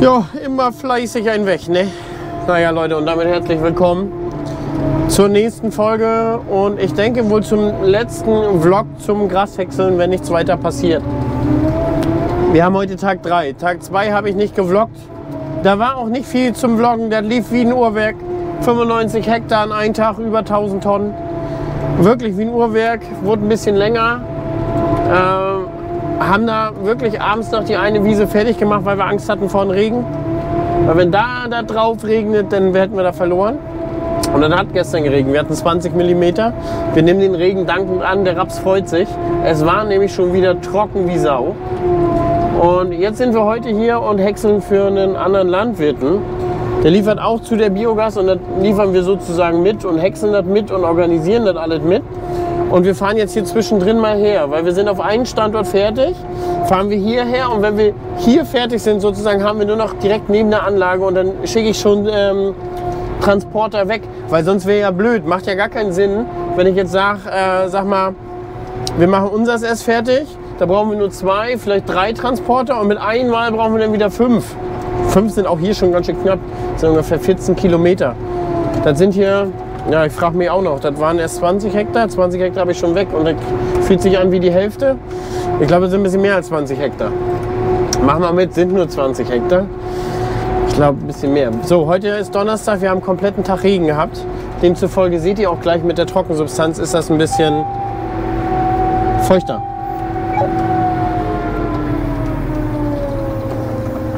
Ja, immer fleißig ein Weg, ne? Naja, Leute, und damit herzlich willkommen zur nächsten Folge und ich denke wohl zum letzten Vlog zum Grashäckseln, wenn nichts weiter passiert. Wir haben heute Tag 3. Tag 2 habe ich nicht gevloggt. Da war auch nicht viel zum Vloggen, das lief wie ein Uhrwerk. 95 Hektar an einem Tag, über 1000 Tonnen. Wirklich wie ein Uhrwerk, wurde ein bisschen länger. Äh, haben da wirklich abends noch die eine Wiese fertig gemacht, weil wir Angst hatten vor dem Regen. Weil wenn da, da drauf regnet, dann hätten wir da verloren. Und dann hat gestern geregnet. Wir hatten 20 mm. Wir nehmen den Regen dankend an. Der Raps freut sich. Es war nämlich schon wieder trocken wie Sau. Und jetzt sind wir heute hier und häckseln für einen anderen Landwirten. Der liefert auch zu der Biogas und das liefern wir sozusagen mit und häckseln das mit und organisieren das alles mit. Und wir fahren jetzt hier zwischendrin mal her, weil wir sind auf einen Standort fertig, fahren wir hierher und wenn wir hier fertig sind, sozusagen haben wir nur noch direkt neben der Anlage und dann schicke ich schon ähm, Transporter weg, weil sonst wäre ja blöd, macht ja gar keinen Sinn, wenn ich jetzt sage, äh, sag mal, wir machen unseres erst fertig, da brauchen wir nur zwei, vielleicht drei Transporter und mit einmal brauchen wir dann wieder fünf. Fünf sind auch hier schon ganz schön knapp, das sind ungefähr 14 Kilometer. Das sind hier ja, ich frage mich auch noch. Das waren erst 20 Hektar. 20 Hektar habe ich schon weg und das fühlt sich an wie die Hälfte. Ich glaube, es sind ein bisschen mehr als 20 Hektar. Machen wir mit, sind nur 20 Hektar. Ich glaube, ein bisschen mehr. So, heute ist Donnerstag. Wir haben kompletten Tag Regen gehabt. Demzufolge seht ihr auch gleich mit der Trockensubstanz ist das ein bisschen feuchter.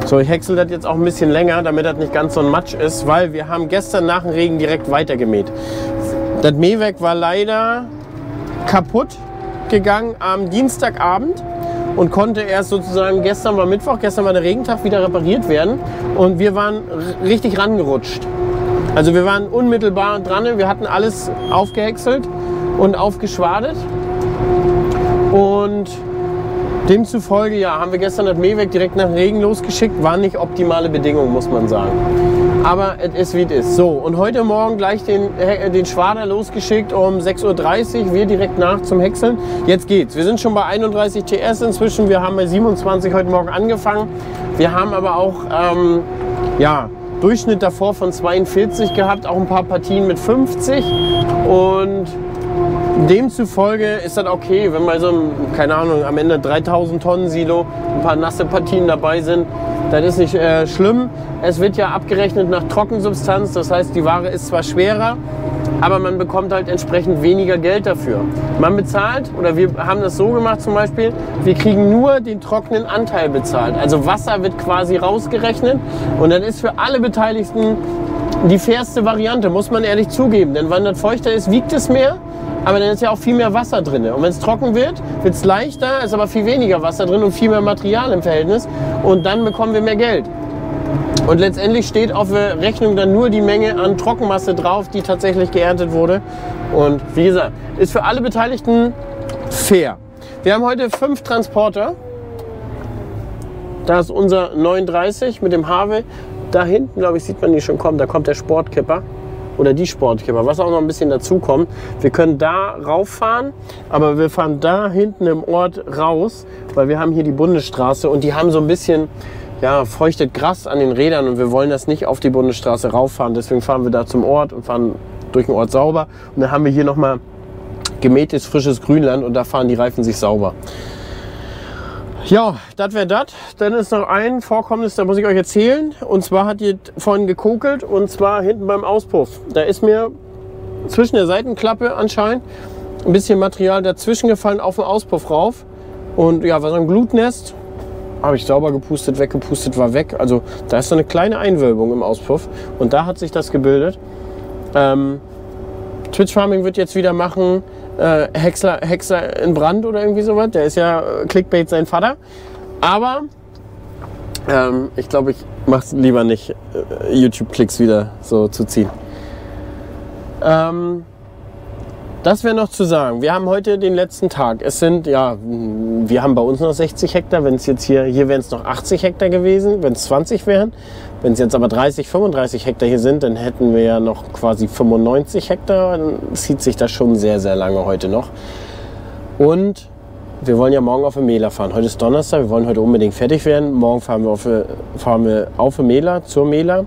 So, ich häcksel das jetzt auch ein bisschen länger, damit das nicht ganz so ein Matsch ist, weil wir haben gestern nach dem Regen direkt weitergemäht. Das Mähwerk war leider kaputt gegangen am Dienstagabend und konnte erst sozusagen, gestern war Mittwoch, gestern war der Regentag, wieder repariert werden und wir waren richtig rangerutscht. Also wir waren unmittelbar dran, wir hatten alles aufgehäckselt und aufgeschwadet und Demzufolge ja, haben wir gestern das Mähwerk direkt nach Regen losgeschickt. Waren nicht optimale Bedingungen, muss man sagen. Aber es ist wie es ist. So, und heute Morgen gleich den, äh, den Schwader losgeschickt um 6.30 Uhr. Wir direkt nach zum Häckseln. Jetzt geht's. Wir sind schon bei 31 TS inzwischen. Wir haben bei 27 heute Morgen angefangen. Wir haben aber auch, ähm, ja, Durchschnitt davor von 42 gehabt, auch ein paar Partien mit 50 und Demzufolge ist das okay, wenn bei so einem, keine Ahnung, am Ende 3000 Tonnen Silo ein paar nasse Partien dabei sind. Das ist nicht äh, schlimm. Es wird ja abgerechnet nach Trockensubstanz, das heißt, die Ware ist zwar schwerer, aber man bekommt halt entsprechend weniger Geld dafür. Man bezahlt, oder wir haben das so gemacht zum Beispiel, wir kriegen nur den trockenen Anteil bezahlt. Also Wasser wird quasi rausgerechnet und dann ist für alle Beteiligten die fairste Variante, muss man ehrlich zugeben. Denn wenn das feuchter ist, wiegt es mehr aber dann ist ja auch viel mehr Wasser drin. Und wenn es trocken wird, wird es leichter, ist aber viel weniger Wasser drin und viel mehr Material im Verhältnis. Und dann bekommen wir mehr Geld. Und letztendlich steht auf der Rechnung dann nur die Menge an Trockenmasse drauf, die tatsächlich geerntet wurde. Und wie gesagt, ist für alle Beteiligten fair. Wir haben heute fünf Transporter. Da ist unser 39 mit dem Harvey. Da hinten, glaube ich, sieht man die schon kommen. Da kommt der Sportkipper oder die Sportkipper. Was auch noch ein bisschen dazu kommt, wir können da rauffahren, aber wir fahren da hinten im Ort raus, weil wir haben hier die Bundesstraße und die haben so ein bisschen ja, feuchtet Gras an den Rädern und wir wollen das nicht auf die Bundesstraße rauffahren. Deswegen fahren wir da zum Ort und fahren durch den Ort sauber. Und dann haben wir hier nochmal gemähtes, frisches Grünland und da fahren die Reifen sich sauber. Ja, das wäre das. Dann ist noch ein Vorkommnis, da muss ich euch erzählen. Und zwar hat die vorhin gekokelt und zwar hinten beim Auspuff. Da ist mir zwischen der Seitenklappe anscheinend ein bisschen Material dazwischen gefallen auf den Auspuff rauf. Und ja, war so ein Glutnest. Habe ich sauber gepustet, weggepustet, war weg. Also da ist so eine kleine Einwölbung im Auspuff. Und da hat sich das gebildet. Ähm, Twitch Farming wird jetzt wieder machen äh, Hexler, Hexler in Brand oder irgendwie sowas. Der ist ja äh, Clickbait sein Vater. Aber ähm, ich glaube, ich mache es lieber nicht, äh, YouTube-Klicks wieder so zu ziehen. Ähm, das wäre noch zu sagen. Wir haben heute den letzten Tag. Es sind, ja, wir haben bei uns noch 60 Hektar. Wenn es jetzt hier, hier wären es noch 80 Hektar gewesen, wenn es 20 wären. Wenn es jetzt aber 30, 35 Hektar hier sind, dann hätten wir ja noch quasi 95 Hektar. Dann zieht sich das schon sehr, sehr lange heute noch. Und wir wollen ja morgen auf den Mähler fahren. Heute ist Donnerstag, wir wollen heute unbedingt fertig werden. Morgen fahren wir auf, fahren wir auf den Mähler, zur Mähler.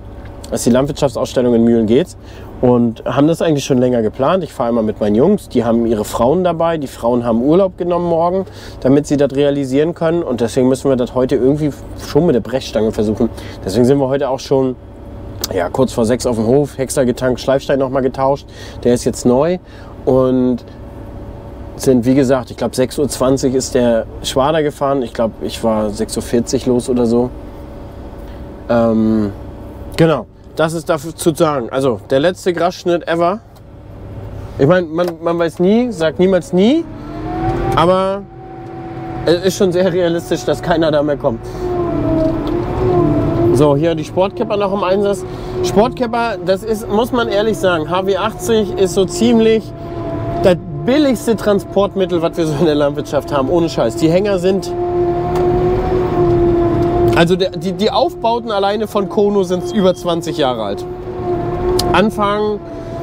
Das ist die Landwirtschaftsausstellung in Mühlen geht's. Und haben das eigentlich schon länger geplant. Ich fahre immer mit meinen Jungs, die haben ihre Frauen dabei. Die Frauen haben Urlaub genommen morgen, damit sie das realisieren können. Und deswegen müssen wir das heute irgendwie schon mit der Brechstange versuchen. Deswegen sind wir heute auch schon ja, kurz vor sechs auf dem Hof, Häcksler getankt, Schleifstein nochmal getauscht. Der ist jetzt neu. Und sind, wie gesagt, ich glaube 6.20 Uhr ist der Schwader gefahren. Ich glaube, ich war 6.40 Uhr los oder so. Ähm, genau, das ist dafür zu sagen. Also der letzte Grasschnitt ever. Ich meine, man, man weiß nie, sagt niemals nie, aber es ist schon sehr realistisch, dass keiner da mehr kommt. So, hier die Sportkepper noch im Einsatz. Sportkepper, das ist, muss man ehrlich sagen, HW80 ist so ziemlich das billigste Transportmittel, was wir so in der Landwirtschaft haben, ohne Scheiß. Die Hänger sind. Also die, die Aufbauten alleine von Kono sind über 20 Jahre alt. Anfang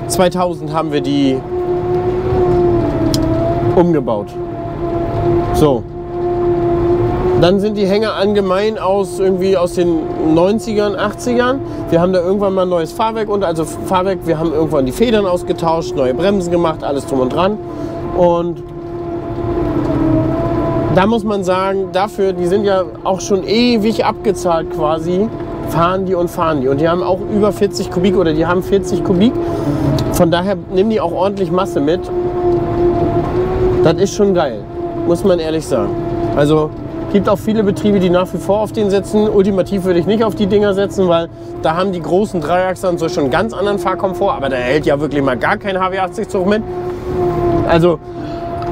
2000 haben wir die umgebaut. So, dann sind die Hänger allgemein aus irgendwie aus den 90ern, 80ern. Wir haben da irgendwann mal ein neues Fahrwerk und also Fahrwerk, wir haben irgendwann die Federn ausgetauscht, neue Bremsen gemacht, alles drum und dran. Und da muss man sagen, dafür, die sind ja auch schon ewig abgezahlt quasi, fahren die und fahren die. Und die haben auch über 40 Kubik oder die haben 40 Kubik. Von daher nehmen die auch ordentlich Masse mit. Das ist schon geil, muss man ehrlich sagen. Also gibt auch viele Betriebe, die nach wie vor auf den setzen. Ultimativ würde ich nicht auf die Dinger setzen, weil da haben die großen Dreiachser und so schon ganz anderen Fahrkomfort. Aber da hält ja wirklich mal gar kein HW80-Zug mit. Also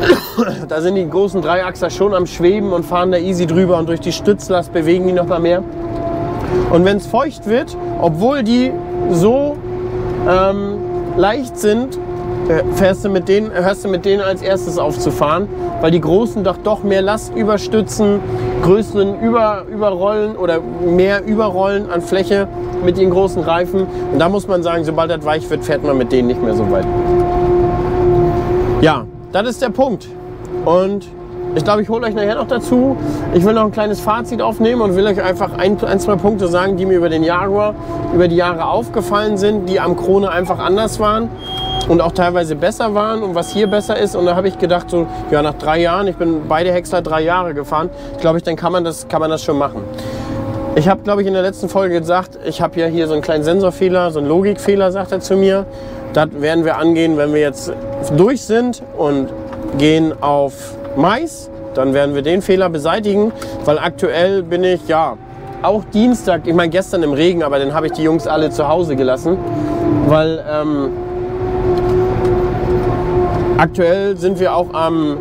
da sind die großen Dreiachser schon am Schweben und fahren da easy drüber und durch die Stützlast bewegen die noch mal mehr. Und wenn es feucht wird, obwohl die so ähm, leicht sind, äh, fährst du mit denen, hörst du mit denen als erstes aufzufahren, weil die Großen doch doch mehr Last überstützen, größeren über, überrollen oder mehr überrollen an Fläche mit den großen Reifen. Und da muss man sagen, sobald das weich wird, fährt man mit denen nicht mehr so weit. Ja, das ist der Punkt. Und ich glaube, ich hole euch nachher noch dazu. Ich will noch ein kleines Fazit aufnehmen und will euch einfach ein, ein, zwei Punkte sagen, die mir über den Jaguar, über die Jahre aufgefallen sind, die am Krone einfach anders waren und auch teilweise besser waren und was hier besser ist. Und da habe ich gedacht, so, ja, nach drei Jahren, ich bin beide Häcksler drei Jahre gefahren, glaube ich, dann kann man das, kann man das schon machen. Ich habe, glaube ich, in der letzten Folge gesagt, ich habe ja hier so einen kleinen Sensorfehler, so einen Logikfehler, sagt er zu mir. Das werden wir angehen, wenn wir jetzt durch sind und gehen auf Mais. Dann werden wir den Fehler beseitigen, weil aktuell bin ich, ja, auch Dienstag, ich meine gestern im Regen, aber dann habe ich die Jungs alle zu Hause gelassen, weil ähm, Aktuell sind wir auch am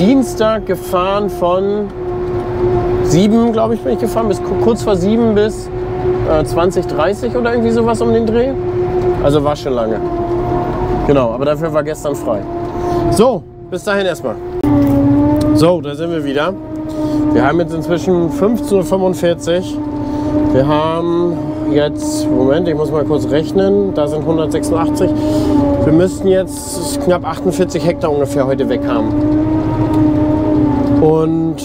Dienstag gefahren von 7, glaube ich, bin ich gefahren, bis kurz vor 7 bis äh, 20, 30 oder irgendwie sowas um den Dreh. Also war schon lange. Genau, aber dafür war gestern frei. So, bis dahin erstmal. So, da sind wir wieder. Wir haben jetzt inzwischen 15.45 Uhr. Wir haben jetzt, Moment, ich muss mal kurz rechnen, da sind 186. Wir müssten jetzt knapp 48 Hektar ungefähr heute weg haben. Und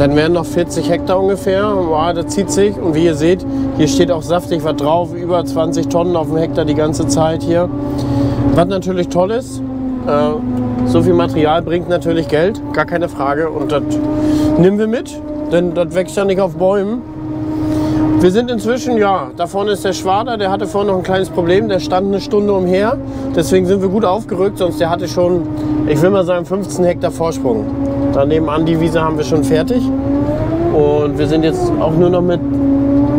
dann wären noch 40 Hektar ungefähr. Boah, das zieht sich. Und wie ihr seht, hier steht auch saftig was drauf. Über 20 Tonnen auf dem Hektar die ganze Zeit hier. Was natürlich toll ist. Äh, so viel Material bringt natürlich Geld, gar keine Frage. Und das nehmen wir mit, denn das wächst ja nicht auf Bäumen. Wir sind inzwischen, ja, da vorne ist der Schwader, der hatte vorhin noch ein kleines Problem, der stand eine Stunde umher. Deswegen sind wir gut aufgerückt, sonst der hatte schon, ich will mal sagen, 15 Hektar Vorsprung. Da nebenan die Wiese haben wir schon fertig. Und wir sind jetzt auch nur noch mit,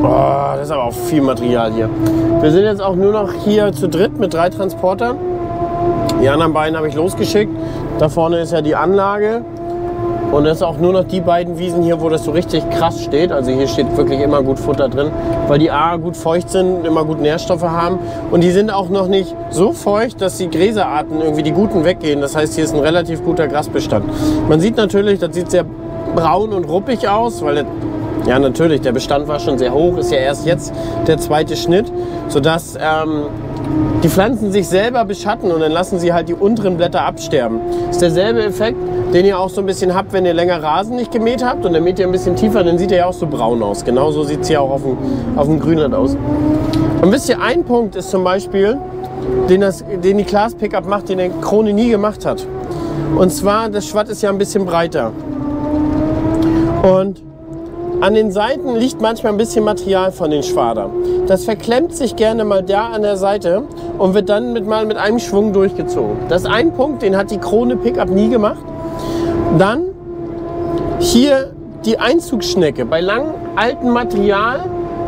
oh, das ist aber auch viel Material hier. Wir sind jetzt auch nur noch hier zu dritt mit drei Transportern. Die anderen beiden habe ich losgeschickt. Da vorne ist ja die Anlage. Und es ist auch nur noch die beiden Wiesen hier, wo das so richtig krass steht. Also hier steht wirklich immer gut Futter drin, weil die A gut feucht sind, immer gut Nährstoffe haben. Und die sind auch noch nicht so feucht, dass die Gräserarten irgendwie die guten weggehen. Das heißt, hier ist ein relativ guter Grasbestand. Man sieht natürlich, das sieht sehr braun und ruppig aus, weil das, ja natürlich, der Bestand war schon sehr hoch, ist ja erst jetzt der zweite Schnitt, sodass ähm, die Pflanzen sich selber beschatten und dann lassen sie halt die unteren Blätter absterben. Das ist derselbe Effekt, den ihr auch so ein bisschen habt, wenn ihr länger Rasen nicht gemäht habt und dann mäht ihr ein bisschen tiefer, dann sieht er ja auch so braun aus. Genauso sieht es ja auch auf dem, auf dem Grünland aus. Und wisst ihr, ein Punkt ist zum Beispiel, den, das, den die Class Pickup macht, den der Krone nie gemacht hat. Und zwar, das Schwatt ist ja ein bisschen breiter. Und an den Seiten liegt manchmal ein bisschen Material von den Schwader. Das verklemmt sich gerne mal da an der Seite und wird dann mit, mal mit einem Schwung durchgezogen. Das ist ein Punkt, den hat die Krone Pickup nie gemacht. Dann hier die Einzugsschnecke. Bei langem altem Material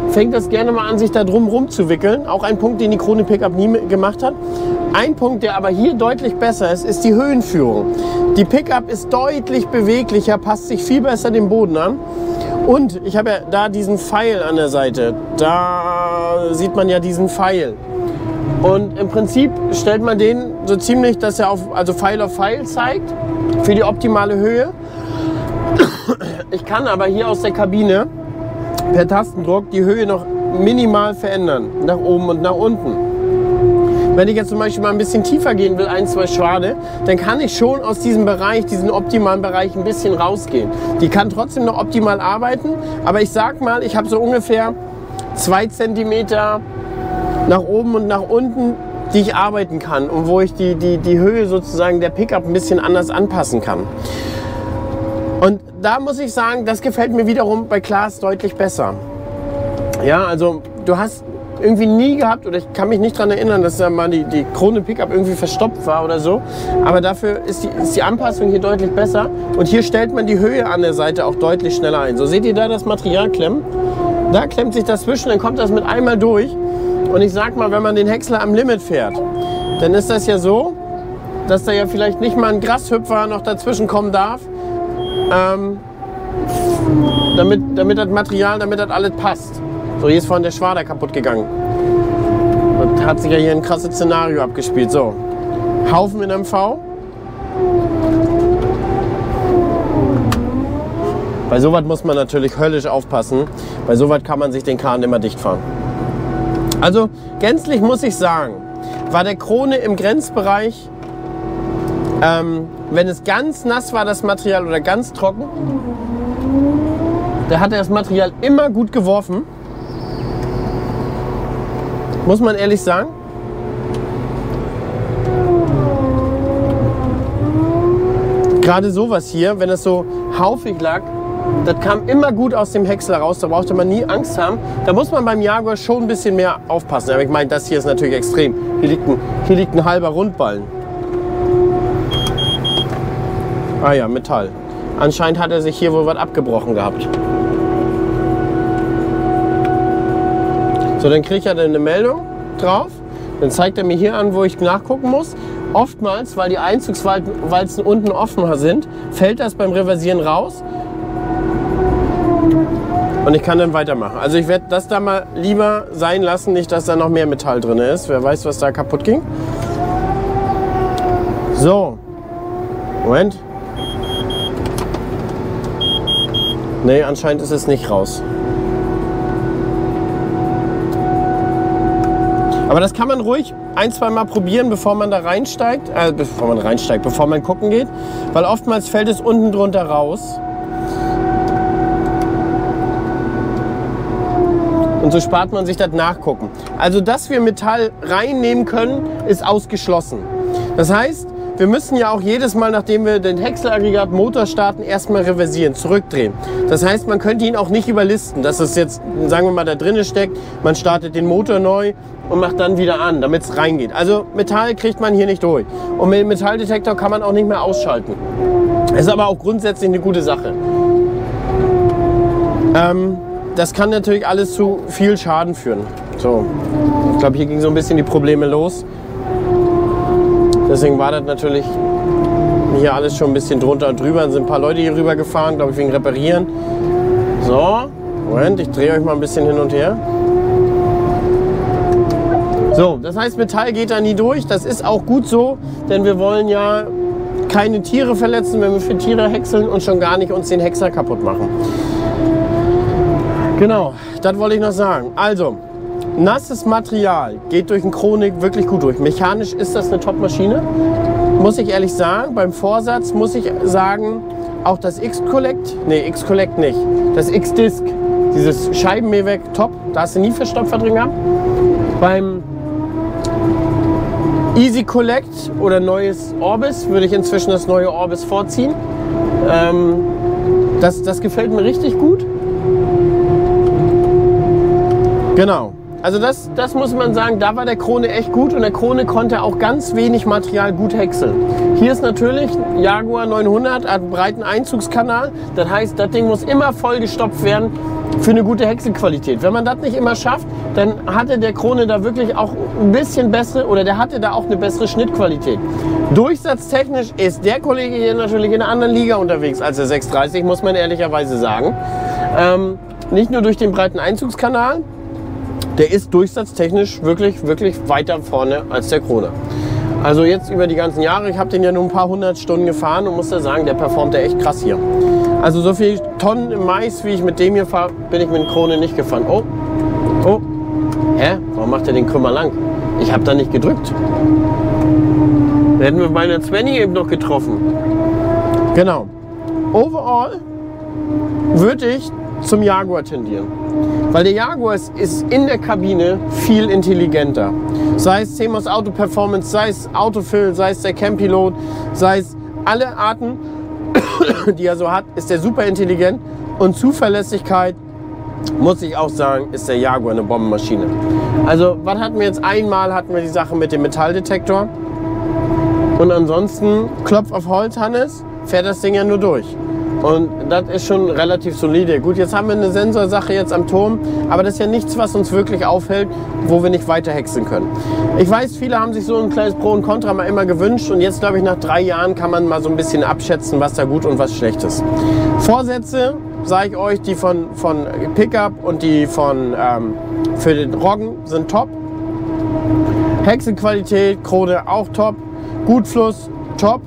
fängt das gerne mal an, sich da drum rumzuwickeln. Auch ein Punkt, den die Krone Pickup nie gemacht hat. Ein Punkt, der aber hier deutlich besser ist, ist die Höhenführung. Die Pickup ist deutlich beweglicher, passt sich viel besser dem Boden an. Und ich habe ja da diesen Pfeil an der Seite. Da sieht man ja diesen Pfeil. Und im Prinzip stellt man den so ziemlich, dass er auf, also Pfeil auf Pfeil zeigt, für die optimale Höhe. Ich kann aber hier aus der Kabine per Tastendruck die Höhe noch minimal verändern, nach oben und nach unten. Wenn ich jetzt zum Beispiel mal ein bisschen tiefer gehen will, ein, zwei Schwade, dann kann ich schon aus diesem Bereich, diesen optimalen Bereich ein bisschen rausgehen. Die kann trotzdem noch optimal arbeiten, aber ich sag mal, ich habe so ungefähr zwei Zentimeter nach oben und nach unten, die ich arbeiten kann und wo ich die, die, die Höhe sozusagen der Pickup ein bisschen anders anpassen kann. Und da muss ich sagen, das gefällt mir wiederum bei Klaas deutlich besser. Ja, also du hast irgendwie nie gehabt oder ich kann mich nicht daran erinnern, dass da mal die, die Krone Pickup irgendwie verstopft war oder so. Aber dafür ist die, ist die Anpassung hier deutlich besser. Und hier stellt man die Höhe an der Seite auch deutlich schneller ein. So seht ihr da das Material klemmen? Da klemmt sich das zwischen, dann kommt das mit einmal durch. Und ich sag mal, wenn man den Häcksler am Limit fährt, dann ist das ja so, dass da ja vielleicht nicht mal ein Grashüpfer noch dazwischen kommen darf. Ähm, damit, damit das Material, damit das alles passt. So, hier ist vorhin der Schwader kaputt gegangen. Hat sich ja hier ein krasses Szenario abgespielt. So, Haufen in MV. Bei sowas muss man natürlich höllisch aufpassen. Bei sowas kann man sich den Kahn immer dicht fahren. Also gänzlich muss ich sagen, war der Krone im Grenzbereich, ähm, wenn es ganz nass war, das Material oder ganz trocken, da hat er das Material immer gut geworfen. Muss man ehrlich sagen. Gerade sowas hier, wenn es so haufig lag, das kam immer gut aus dem Häcksler raus, da brauchte man nie Angst haben. Da muss man beim Jaguar schon ein bisschen mehr aufpassen. Aber ich meine, das hier ist natürlich extrem. Hier liegt ein, hier liegt ein halber Rundballen. Ah ja, Metall. Anscheinend hat er sich hier wohl was abgebrochen gehabt. So, dann kriege ich ja eine Meldung drauf. Dann zeigt er mir hier an, wo ich nachgucken muss. Oftmals, weil die Einzugswalzen unten offen sind, fällt das beim Reversieren raus. Und ich kann dann weitermachen. Also ich werde das da mal lieber sein lassen, nicht, dass da noch mehr Metall drin ist. Wer weiß, was da kaputt ging. So. Moment. Nee, anscheinend ist es nicht raus. Aber das kann man ruhig ein, zwei Mal probieren, bevor man da reinsteigt, äh, bevor man reinsteigt, bevor man gucken geht, weil oftmals fällt es unten drunter raus. Und so spart man sich das Nachgucken. Also, dass wir Metall reinnehmen können, ist ausgeschlossen. Das heißt, wir müssen ja auch jedes Mal, nachdem wir den Häckselaggregat Motor starten, erstmal reversieren, zurückdrehen. Das heißt, man könnte ihn auch nicht überlisten, dass es jetzt, sagen wir mal, da drinnen steckt, man startet den Motor neu und macht dann wieder an, damit es reingeht. Also Metall kriegt man hier nicht durch. Und mit dem Metalldetektor kann man auch nicht mehr ausschalten. Ist aber auch grundsätzlich eine gute Sache. Ähm, das kann natürlich alles zu viel Schaden führen. So, ich glaube, hier ging so ein bisschen die Probleme los. Deswegen war das natürlich hier alles schon ein bisschen drunter und drüber. Dann sind ein paar Leute hier rüber gefahren, glaube ich, wegen Reparieren. So, Moment, ich drehe euch mal ein bisschen hin und her. So, das heißt, Metall geht da nie durch. Das ist auch gut so, denn wir wollen ja keine Tiere verletzen, wenn wir für Tiere häckseln und schon gar nicht uns den Häcksler kaputt machen. Genau, das wollte ich noch sagen. Also, nasses Material geht durch den Chronik wirklich gut durch. Mechanisch ist das eine Top-Maschine. Muss ich ehrlich sagen, beim Vorsatz muss ich sagen, auch das X-Collect, nee, X-Collect nicht, das X-Disc, dieses Scheibenmähwerk, top, da hast du nie Verstopfer drin gehabt. Beim Easy Collect oder neues Orbis würde ich inzwischen das neue Orbis vorziehen. Ähm, das, das gefällt mir richtig gut. Genau. Also das, das muss man sagen, da war der Krone echt gut und der Krone konnte auch ganz wenig Material gut häckseln. Hier ist natürlich Jaguar 900, hat einen breiten Einzugskanal. Das heißt, das Ding muss immer vollgestopft werden für eine gute Häckselqualität. Wenn man das nicht immer schafft, dann hatte der Krone da wirklich auch ein bisschen bessere oder der hatte da auch eine bessere Schnittqualität. Durchsatztechnisch ist der Kollege hier natürlich in einer anderen Liga unterwegs als der 630, muss man ehrlicherweise sagen. Ähm, nicht nur durch den breiten Einzugskanal, der ist durchsatztechnisch wirklich, wirklich weiter vorne als der Krone. Also jetzt über die ganzen Jahre, ich habe den ja nur ein paar hundert Stunden gefahren und muss da sagen, der performt ja echt krass hier. Also so viel Tonnen Mais, wie ich mit dem hier fahre, bin ich mit Krone nicht gefahren. Oh, oh, hä? Warum macht er den Krümmer lang? Ich habe da nicht gedrückt. Da hätten wir bei einer Svenny eben noch getroffen. Genau. Overall würde ich zum Jaguar tendieren. Weil der Jaguar ist, ist in der Kabine viel intelligenter. Sei es CMOS Auto Performance, sei es Autofill, sei es der Campilot, sei es alle Arten, die er so hat, ist er super intelligent und Zuverlässigkeit muss ich auch sagen, ist der Jaguar eine Bombenmaschine. Also, was hatten wir jetzt? Einmal hatten wir die Sache mit dem Metalldetektor. Und ansonsten, Klopf auf Holz, Hannes, fährt das Ding ja nur durch. Und das ist schon relativ solide. Gut, jetzt haben wir eine Sensorsache jetzt am Turm, aber das ist ja nichts, was uns wirklich aufhält, wo wir nicht weiter häckseln können. Ich weiß, viele haben sich so ein kleines Pro und Contra mal immer gewünscht und jetzt, glaube ich, nach drei Jahren kann man mal so ein bisschen abschätzen, was da gut und was schlecht ist. Vorsätze, sage ich euch, die von, von Pickup und die von ähm, für den Roggen sind top. Hexenqualität, Krone auch top. Gutfluss, top.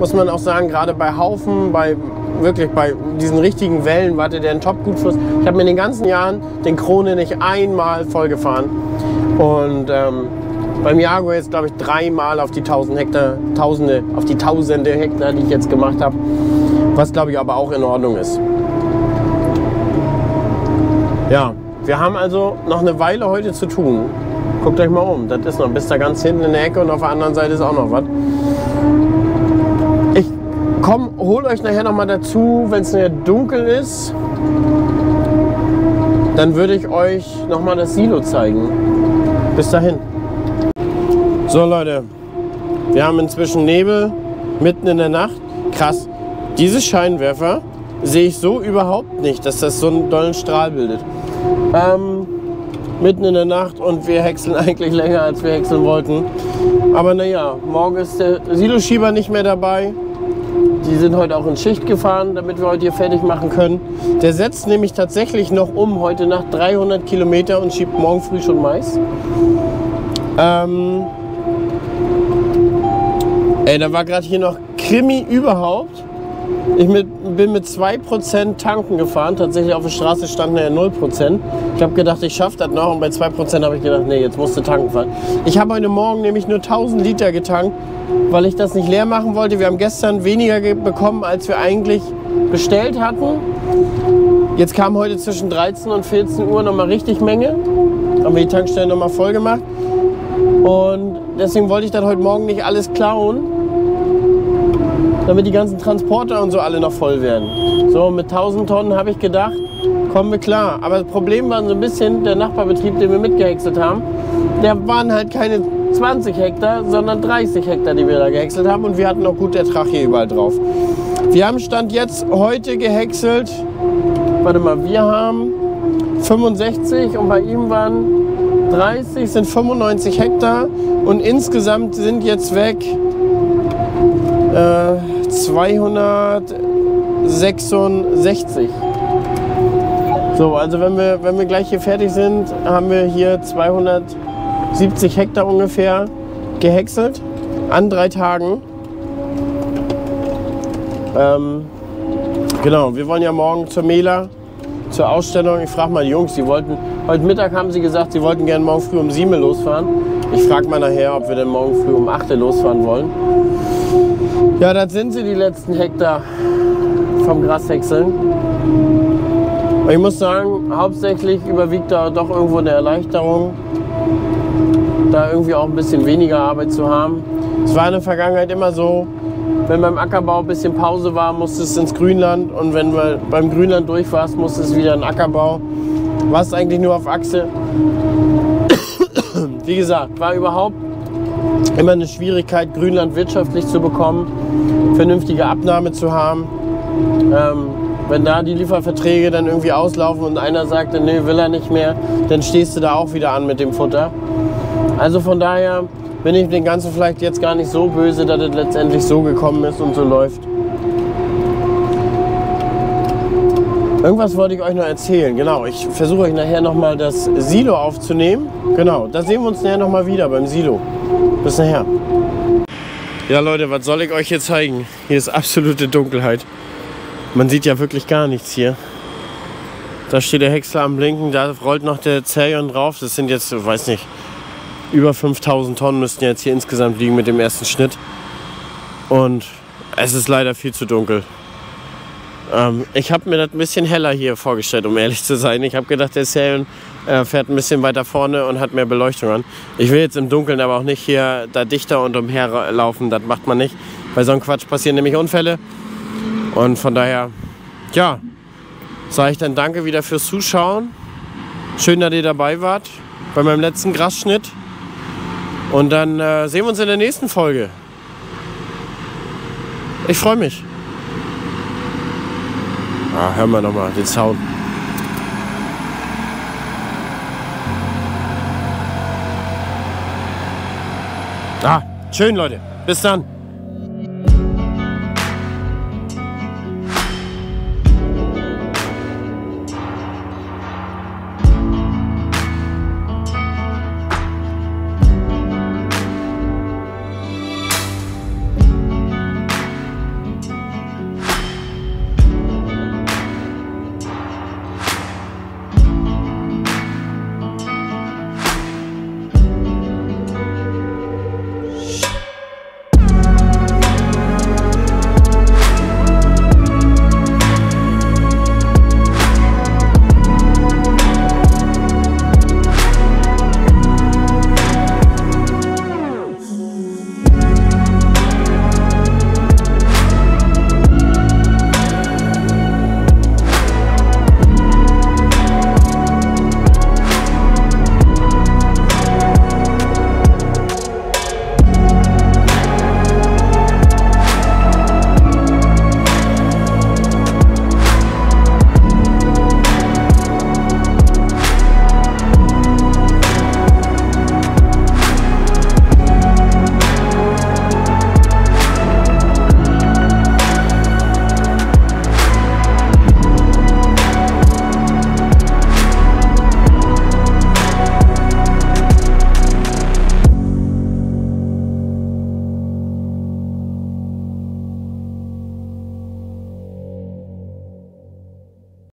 Muss man auch sagen, gerade bei Haufen, bei wirklich bei diesen richtigen Wellen hatte der einen Top-Gutfluss. Ich habe mir in den ganzen Jahren den Krone nicht einmal voll gefahren. Und ähm, beim Jaguar jetzt, glaube ich, dreimal auf die 1000 Hektar, Tausende, auf die Tausende Hektar, die ich jetzt gemacht habe. Was, glaube ich, aber auch in Ordnung ist. Ja, wir haben also noch eine Weile heute zu tun. Guckt euch mal um, das ist noch bis da ganz hinten in der Ecke und auf der anderen Seite ist auch noch was. Komm, holt euch nachher noch mal dazu, wenn es nachher dunkel ist. Dann würde ich euch noch mal das Silo zeigen. Bis dahin. So Leute, wir haben inzwischen Nebel mitten in der Nacht. Krass. Diese Scheinwerfer sehe ich so überhaupt nicht, dass das so einen dollen Strahl bildet. Ähm, mitten in der Nacht und wir häckseln eigentlich länger, als wir häckseln wollten. Aber naja, morgen ist der Siloschieber nicht mehr dabei. Die sind heute auch in Schicht gefahren, damit wir heute hier fertig machen können. Der setzt nämlich tatsächlich noch um heute Nacht 300 Kilometer und schiebt morgen früh schon Mais. Ähm Ey, da war gerade hier noch Krimi überhaupt. Ich mit, bin mit 2% tanken gefahren. Tatsächlich auf der Straße stand ja 0%. Ich habe gedacht, ich schaffe das noch. Und bei 2% habe ich gedacht, nee, jetzt musst du tanken fahren. Ich habe heute Morgen nämlich nur 1000 Liter getankt weil ich das nicht leer machen wollte. Wir haben gestern weniger bekommen, als wir eigentlich bestellt hatten. Jetzt kam heute zwischen 13 und 14 Uhr nochmal richtig Menge. Haben wir die Tankstelle nochmal voll gemacht. Und deswegen wollte ich dann heute Morgen nicht alles klauen, damit die ganzen Transporter und so alle noch voll werden. So, mit 1000 Tonnen habe ich gedacht, kommen wir klar. Aber das Problem war so ein bisschen, der Nachbarbetrieb, den wir mitgehäckselt haben, der waren halt keine 20 Hektar, sondern 30 Hektar, die wir da gehäckselt haben. Und wir hatten auch gut Ertrag hier überall drauf. Wir haben Stand jetzt heute gehäckselt. Warte mal, wir haben 65 und bei ihm waren 30, sind 95 Hektar. Und insgesamt sind jetzt weg äh, 266. So, also wenn wir, wenn wir gleich hier fertig sind, haben wir hier 200 70 Hektar ungefähr gehäckselt an drei Tagen. Ähm, genau, wir wollen ja morgen zur Mela zur Ausstellung. Ich frage mal die Jungs, die wollten, heute Mittag haben sie gesagt, sie wollten gerne morgen früh um 7 Uhr losfahren. Ich frage mal nachher, ob wir denn morgen früh um 8 Uhr losfahren wollen. Ja, das sind sie, die letzten Hektar vom Grashäckseln. Ich muss sagen, hauptsächlich überwiegt da doch irgendwo eine Erleichterung, da irgendwie auch ein bisschen weniger Arbeit zu haben. Es war in der Vergangenheit immer so, wenn beim Ackerbau ein bisschen Pause war, musste es ins Grünland und wenn du beim Grünland durch warst, musste es wieder in Ackerbau. Warst eigentlich nur auf Achse. Wie gesagt, war überhaupt immer eine Schwierigkeit, Grünland wirtschaftlich zu bekommen, vernünftige Abnahme zu haben. Ähm, wenn da die Lieferverträge dann irgendwie auslaufen und einer sagt, nee, will er nicht mehr, dann stehst du da auch wieder an mit dem Futter. Also von daher bin ich den Ganzen vielleicht jetzt gar nicht so böse, dass es letztendlich so gekommen ist und so läuft. Irgendwas wollte ich euch noch erzählen. Genau, ich versuche euch nachher nochmal das Silo aufzunehmen. Genau, da sehen wir uns nachher nochmal wieder beim Silo. Bis nachher. Ja Leute, was soll ich euch hier zeigen? Hier ist absolute Dunkelheit. Man sieht ja wirklich gar nichts hier. Da steht der Häcksler am Blinken, da rollt noch der Zerion drauf. Das sind jetzt, weiß nicht, über 5000 Tonnen müssten jetzt hier insgesamt liegen mit dem ersten Schnitt. Und es ist leider viel zu dunkel. Ähm, ich habe mir das ein bisschen heller hier vorgestellt, um ehrlich zu sein. Ich habe gedacht, der Serion äh, fährt ein bisschen weiter vorne und hat mehr Beleuchtung an. Ich will jetzt im Dunkeln aber auch nicht hier da dichter und umherlaufen. Das macht man nicht. Bei so einem Quatsch passieren nämlich Unfälle. Und von daher, ja, sage ich dann danke wieder fürs Zuschauen. Schön, dass ihr dabei wart bei meinem letzten Grasschnitt. Und dann äh, sehen wir uns in der nächsten Folge. Ich freue mich. Ah, hören wir nochmal den Sound. Ah, schön Leute. Bis dann.